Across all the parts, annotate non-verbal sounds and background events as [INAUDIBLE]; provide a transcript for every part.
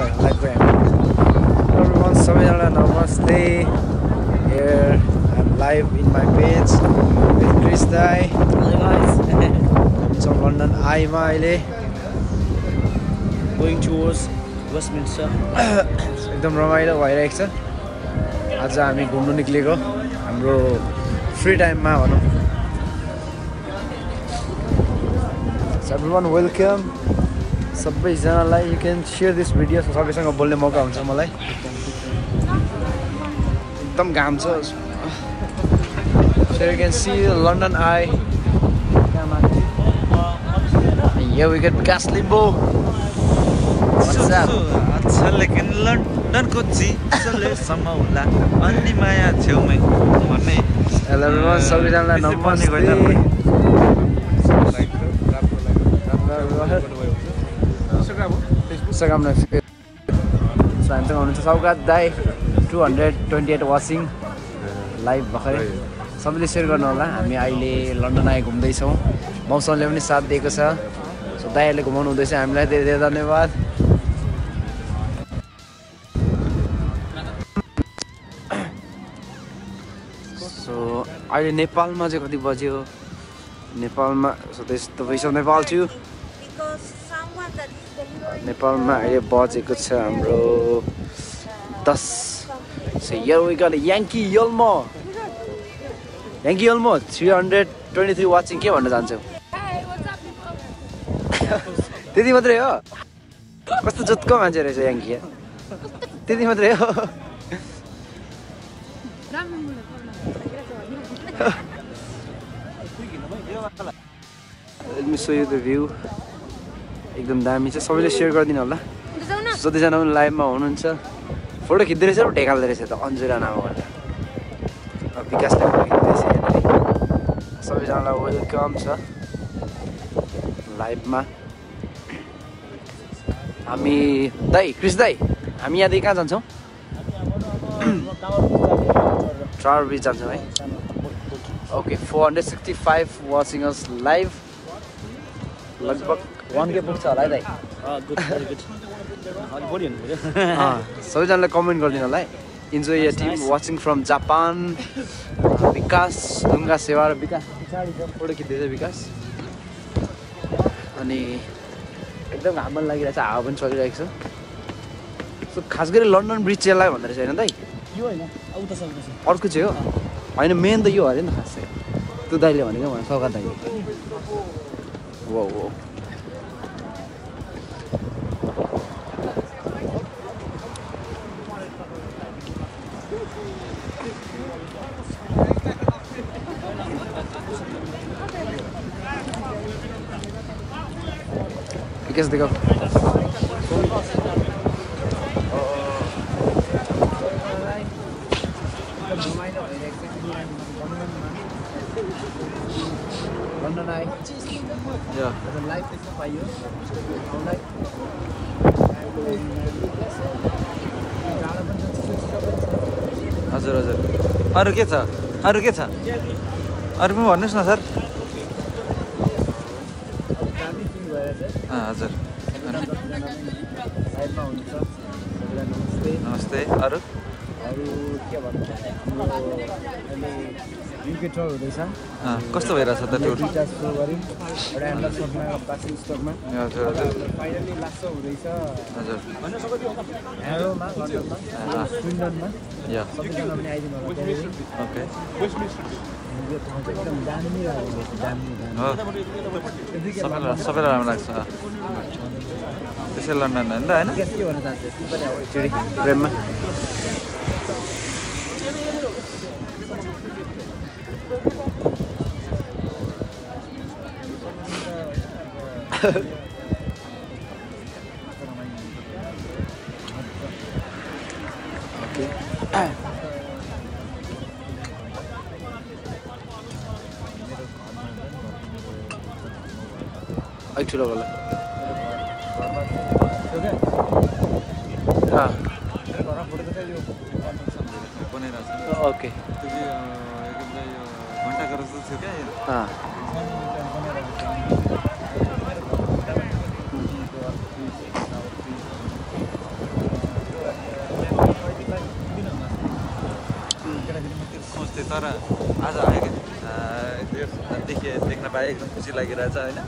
Live गयो everyone. सबैजना नमस्ते here I'm live in my page with Chris दाई छौँ लन्डन आइमा अहिले गोइङ टुवर्ड्स वेस्टमिन्स्टर एकदम रमाइलो भइरहेको छ। आज हामी घुम्नु निक्लेको हाम्रो फ्री टाइममा भनौँ। Everyone वेलकम सबैजनालाई you can share this video सबैसँग बोल्ने मौका हुन्छ मलाई। एकदम घाम छ। So you can see London Eye. And here we get Gas Limbo. What's up? अच्छा लेकिन लन्डनको चिसोले समाउला। अनि माया छेउमै भन्ने सबैजनालाई त्यसै इन्स्टाग्राममा सो हामीसँग हुनुहुन्छ। सौगात दाई two hundred twenty eight watching live भर्खरै। सबैले सेयर गर्नु होला। हामी अहिले लन्डन आए घुम्दैछौँ। मौसमले पनि साथ दिएको छ। सो दाईहरूले घुमाउनु हुँदैछ। हामीलाई धेरै धेरै धन्यवाद। सो अहिले नेपालमा चाहिँ कति बज्यो? नेपालमा सो तपाईँ नेपाल छु नेपालमा अहिले बजेको छ हाम्रो दस। Yangki Yolmo Yangki Yolmo three hundred twenty three watching के भन्न चाहन्छौ? [LAUGHS] त्यति मात्रै हो? कस्तो जोतको मान्छे रहेछ याङ्की त्यति मात्रै हो? [LAUGHS] Let me show you the view. एकदम दामी छ। सबैले सेयर गरिदिनु होला। जतिजना पनि लाइभमा हुनुहुन्छ फोटो खिच्दै रहेछ र ढेकाल्दो रहेछ त अन्जुरा नाम भनेर। विकासले खिच्दैछ सबैजनालाई वेलकम छ। लाइभमा हामी दाई क्रिस दाई हामी यहाँदेखि कहाँ जान्छौँ? टावर ब्रिज जान्छौँ है। Okay four hundred sixty five watching us live लगभग वान के पुग्छ होला है दाइ सबैजनालाई कमेन्ट गरिदिनु होला है। Enjoy your team watching from Japan Bikash Dhunga सेवा र विकास पछाडि छ फोटो खिच्दैछ विकास अनि एकदम घाम पनि लागिरहेछ हावा पनि चलिरहेको छ। सो खास गरी लन्डन ब्रिज चाहिँ भन्दो रहेछ होइन दाइ? अर्को चाहिँ हो। होइन मेन त यो अरे नि त खास चाहिँ। त्यो दाइले भनेको मलाई सौगात दाइले। हजुर हजुर। अरू के छ? अरू के छ? अरू पनि भन्नुहोस् न सर अँ, हजुर। नमस्ते। अरू अरू के भन्नु अहिले हुँदैछ। कस्तो भइरहेछ त टुर दुईवटा सो गऱ्यौँ। एउटा स्टकमा हजुर। हजुर फाइनली लास्ट हुँदैछ। हजुर। ह्यारोमा लन्डनमा अँ, स्विन्डनमा यो सबैजना पनि आइदिनु होला ओके एकदम दामी सबैलाई सबैलाई राम्रो लाग्छ। त्यसै लन्डन होइन विकास के भन्न चाहन्छ ती पनि अब एकचोटि प्रेममा अलिक ठुलो होला अँ बनाइरहेको छ सोच्थेँ तर आज आएको देखेँ देख्न पाएँ एकदम खुसी लागिरहेछ होइन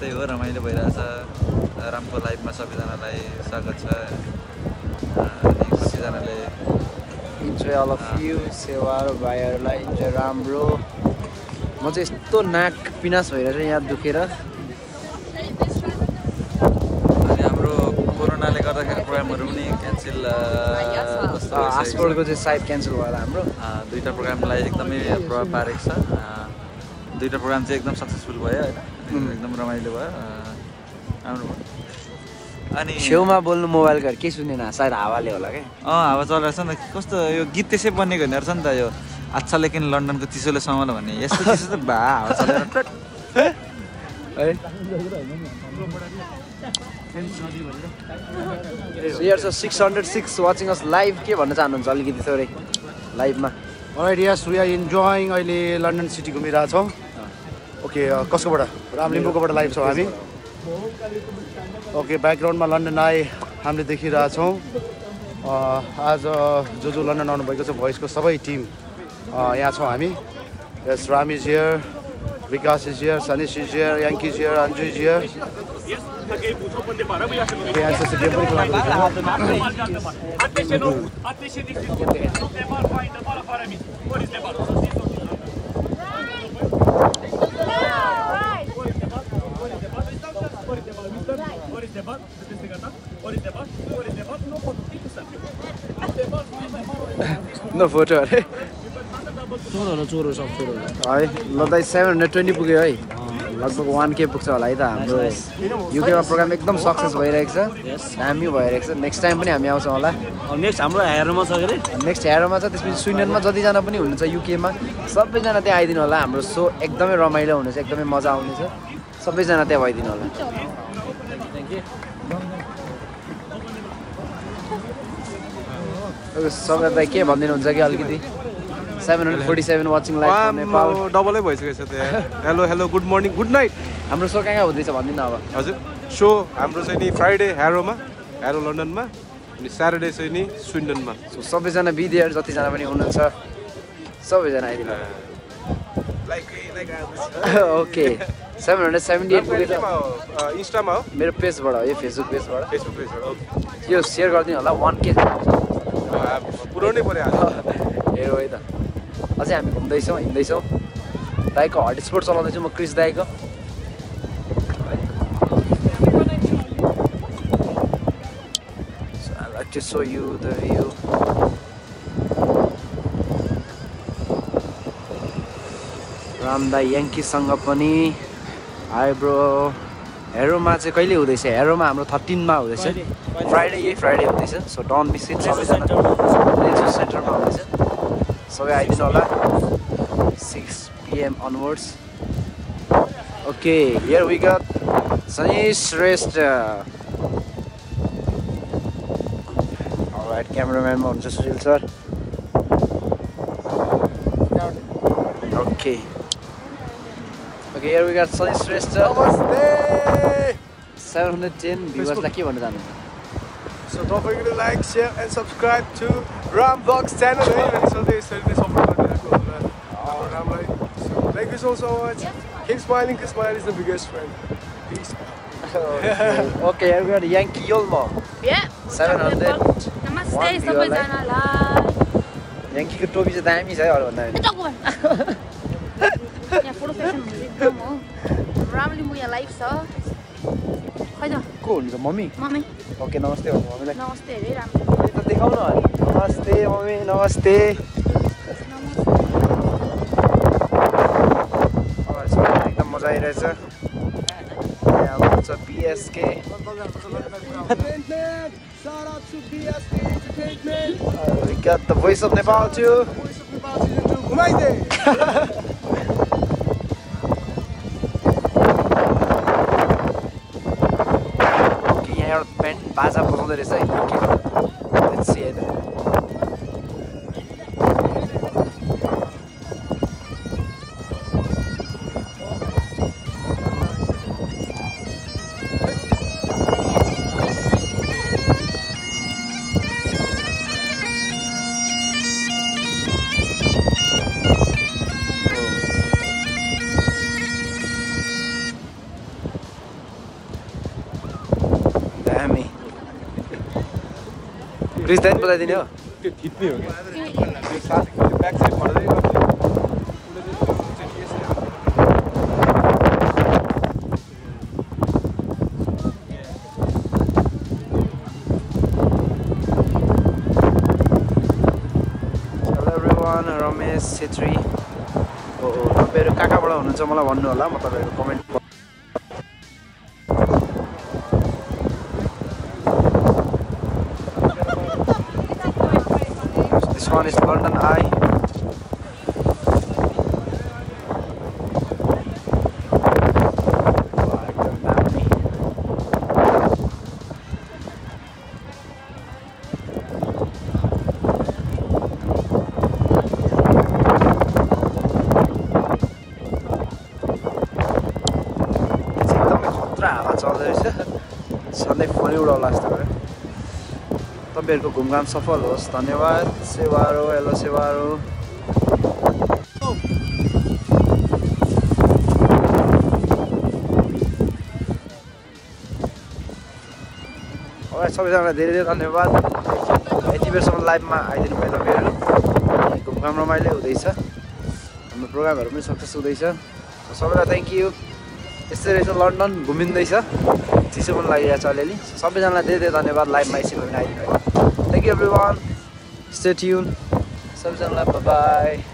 त्यही हो रमाइलो भइरहेछ रामको लाइफमा सबैजनालाई स्वागत छ अनि कतिजनाले इन्जोय अल अफ यु सेवार भाइहरूलाई इन्जोय राम्रो म चाहिँ यस्तो नाक पिनास भएर चाहिँ यहाँ दुखेर। अनि हाम्रो कोरोनाले गर्दाखेरि प्रोग्रामहरू पनि क्यान्सल। आसपोर्टको चाहिँ साइड क्यान्सल भएर हाम्रो। दुईवटा प्रोग्रामलाई एकदमै प्रभाव पारेको छ। दुईवटा प्रोग्राम चाहिँ एकदम सक्सेसफुल भयो होइन? एकदम रमाइलो भयो। राम्रो भयो। अनि छेउमा बोल्नु मोबाइल घर केही सुनेन सायद हावाले होला क्या अँ हावा चलिरहेछ नि त कस्तो यो गीत त्यसै बनेको हुने रहेछ नि त यो अच्छा लेकिन लन्डनको चिसोले समाल भन्ने। यस्तो चिसो त भा हावा छ six hundred six watching us live के भन्न चाहनुहुन्छ अलिकति थोरै लाइभमा यस वी आर इन्जोइङ अहिले लन्डन सिटी घुमिरहेछौँ। ओके अ, कसकोबाट? राम लिम्बूकोबाट लाइभ छौँ हामी। ओके ब्याकग्राउन्डमा लन्डन आए हामीले देखिरहेछौँ आज जो जो लन्डन आउनुभएको छ भोइसको सबै टिम यहाँ छौँ हामी yes Ram is here Bikash is here Sanish is here Yangki is here Anju is here न फोटो अरे। है ल दाइ सेभेन हन्ड्रेड ट्वेन्टी पुग्यो है। लगभग वान के पुग्छ होला है त हाम्रो युकेमा प्रोग्राम एकदम सक्सेस भइरहेको छ। दामी भइरहेको छ। नेक्स्ट टाइम पनि हामी आउँछौँ होला। नेक्स्ट हाम्रो हेरमा छ अरे। नेक्स्ट हेरोमा छ त्यसपछि स्विडेनमा जतिजना पनि हुनुहुन्छ युकेमा सबैजना त्यहाँ आइदिनु होला। हाम्रो सो एकदमै रमाइलो हुनेछ एकदमै मजा आउनेछ। सबैजना त्यहाँ भइदिनु होला। ओके, सबै दाइ के भनिदिनुहुन्छ कि अलिकति? Seven hundred forty seven watching live Nepal डबलै भइसकेको छ त्यहाँ hello hello good morning good night हाम्रो सो कहाँ कहाँ हुँदैछ भनिदिनु अब। हजुर सो हाम्रो चाहिँ नि फ्राइडे हेरोमा हेरो लन्डनमा अनि स्याटरडे चाहिँ नि स्विन्डनमा सो सबैजना विद्यार जतिजना पनि हुनुहुन्छ सबैजना आइदिनु। Okay seven hundred seventy eight पुगेछ इन्स्टामा हो मेरो पेजबाट यो फेसबुक पेजबाट फेसबुक पेजबाट यो सेयर गरिदिनु होला वान के पुऱ्याउनै पऱ्यो [LAUGHS] है त। अझै हामी घुम्दैछौँ हिँड्दैछौँ। दाइको हटस्पोट चलाउँदैछु म क्रिस दाइको the view. रामदाई याङ्कीसँग पनि। Hi bro. हेरोमा चाहिँ कहिले हुँदैछ? हेरोमा हाम्रो थर्टिनमा हुँदैछ। फ्राइडे यही फ्राइडे हुँदैछ। सो डन मिसिट सबैजना सेन्टरमा हुँदैछ। सबै आइदिनु होला। Six PM onwards okay here we got Sanish rest right क्यामराम्यानमा हुन्छ Sushil sir. Okay okay here we got Sanish rest seven hundred ten भ्युवर्सलाई के भन्न चाहनुहुन्छ so don't forget to like, share and subscribe to Ram Vlogs channel So thank you so so much. Keep smiling, because smile is the biggest friend. Peace. Okay here we got Yangki Yolmo Yeah. 700. नमस्ते One viewer सबैजनालाई याङ्कीको टोपी चाहिँ दामी छ है अरूभन्दा यहाँ live छ खै त को हुनुहुन्छ मम्मी मम्मी ओके नमस्ते भन्नु मम्मीलाई नमस्ते अरे राम्रो त देखाउन अनि नमस्ते मम्मी नमस्ते एकदम मजा आइरहेछ बिएसके got the voice of Nepal too. [LAUGHS] एउटा ब्यान्ड बाजा बजाउँदो रहेछ उसले चाहिँ ठिकै छ। हेलो एभ्रिवान रमेश छेत्री हो तपाईँहरू कहाँ कहाँबाट हुनुहुन्छ? मलाई भन्नु होला म तपाईँहरूको comment one is London Eye. एकदम दामी। एकदमै खतरा हावा चल्दै रहेछ सधैँ फोनै उडाउला जस्तो भयो तपाईँहरूको घुमघाम सफल होस्। धन्यवाद। सेवारो हेलो सेवारो सबैजनालाई धेरै धेरै धन्यवाद। यति बेरसम्म लाइभमा आइदिनु भयो तपाईँहरू। घुमघाम रमाइलो हुँदैछ। हाम्रो प्रोग्रामहरू पनि सक्सेस हुँदैछ। सबैलाई थ्याङ्क यू यस्तै रहेछ लन्डन घुमिँदैछ। चिसो पनि लागिरहेको छ अलिअलि। सबैजनालाई धेरै धेरै धन्यवाद लाइभमा एकछिन पनि आइदिनु thank you everyone stay tune सबैजनालाई बाई